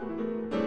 Música